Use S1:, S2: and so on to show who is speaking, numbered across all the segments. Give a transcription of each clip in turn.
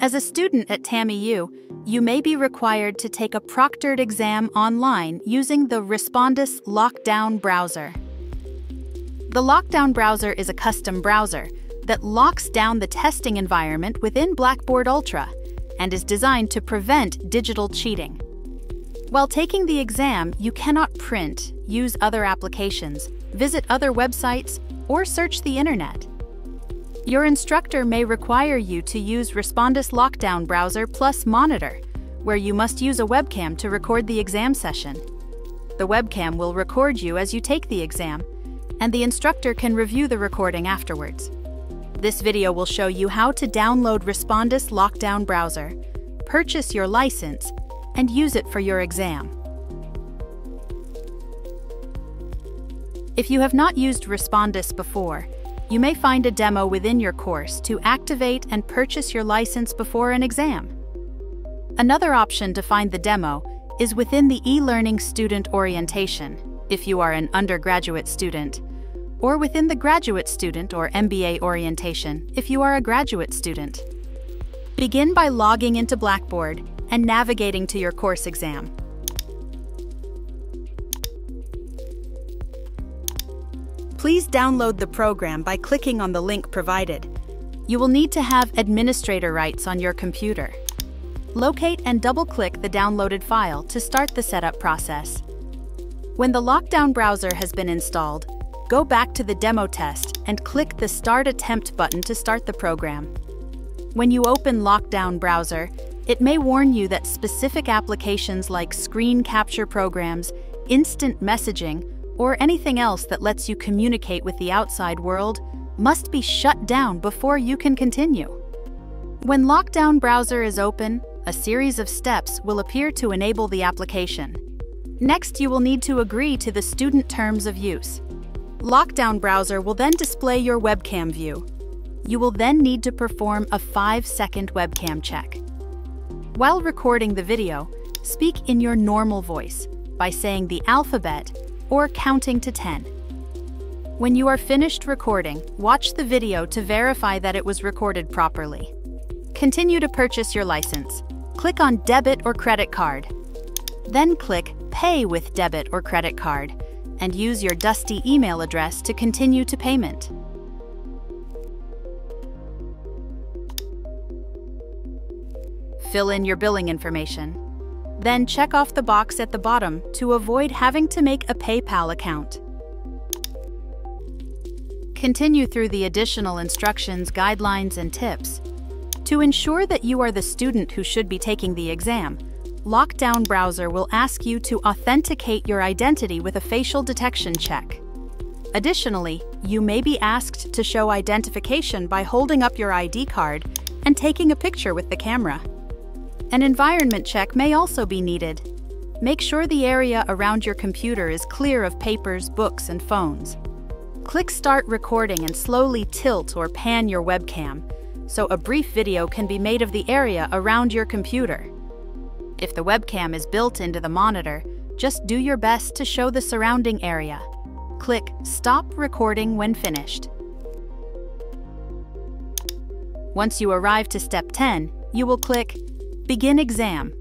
S1: As a student at TAMIU, you may be required to take a proctored exam online using the Respondus Lockdown browser. The Lockdown browser is a custom browser that locks down the testing environment within Blackboard Ultra and is designed to prevent digital cheating. While taking the exam, you cannot print, use other applications, visit other websites, or search the internet. Your instructor may require you to use Respondus Lockdown Browser plus Monitor, where you must use a webcam to record the exam session. The webcam will record you as you take the exam, and the instructor can review the recording afterwards. This video will show you how to download Respondus Lockdown Browser, purchase your license, and use it for your exam. If you have not used Respondus before, you may find a demo within your course to activate and purchase your license before an exam. Another option to find the demo is within the e-learning student orientation, if you are an undergraduate student, or within the graduate student or MBA orientation, if you are a graduate student. Begin by logging into Blackboard and navigating to your course exam. Please download the program by clicking on the link provided. You will need to have administrator rights on your computer. Locate and double-click the downloaded file to start the setup process. When the Lockdown browser has been installed, go back to the demo test and click the Start Attempt button to start the program. When you open Lockdown browser, it may warn you that specific applications like screen capture programs, instant messaging, or anything else that lets you communicate with the outside world must be shut down before you can continue. When Lockdown Browser is open, a series of steps will appear to enable the application. Next, you will need to agree to the student terms of use. Lockdown Browser will then display your webcam view. You will then need to perform a 5-second webcam check. While recording the video, speak in your normal voice by saying the alphabet or counting to 10. When you are finished recording, watch the video to verify that it was recorded properly. Continue to purchase your license. Click on Debit or Credit Card. Then click Pay with Debit or Credit Card and use your Dusty email address to continue to payment. Fill in your billing information. Then check off the box at the bottom to avoid having to make a PayPal account. Continue through the additional instructions, guidelines, and tips. To ensure that you are the student who should be taking the exam, Lockdown Browser will ask you to authenticate your identity with a facial detection check. Additionally, you may be asked to show identification by holding up your ID card and taking a picture with the camera. An environment check may also be needed. Make sure the area around your computer is clear of papers, books, and phones. Click Start Recording and slowly tilt or pan your webcam, so a brief video can be made of the area around your computer. If the webcam is built into the monitor, just do your best to show the surrounding area. Click Stop Recording when finished. Once you arrive to step 10, you will click Begin exam.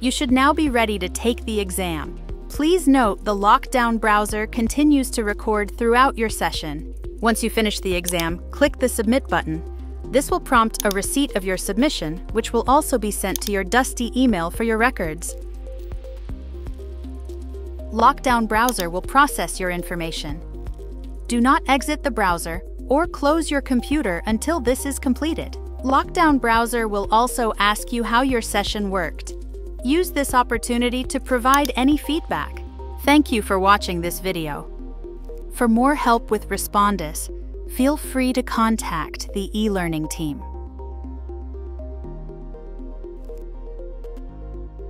S1: You should now be ready to take the exam. Please note the Lockdown browser continues to record throughout your session. Once you finish the exam, click the Submit button. This will prompt a receipt of your submission, which will also be sent to your Dusty email for your records. Lockdown browser will process your information. Do not exit the browser or close your computer until this is completed. Lockdown Browser will also ask you how your session worked. Use this opportunity to provide any feedback. Thank you for watching this video. For more help with Respondus, feel free to contact the e-learning team.